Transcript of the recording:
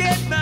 shit, man.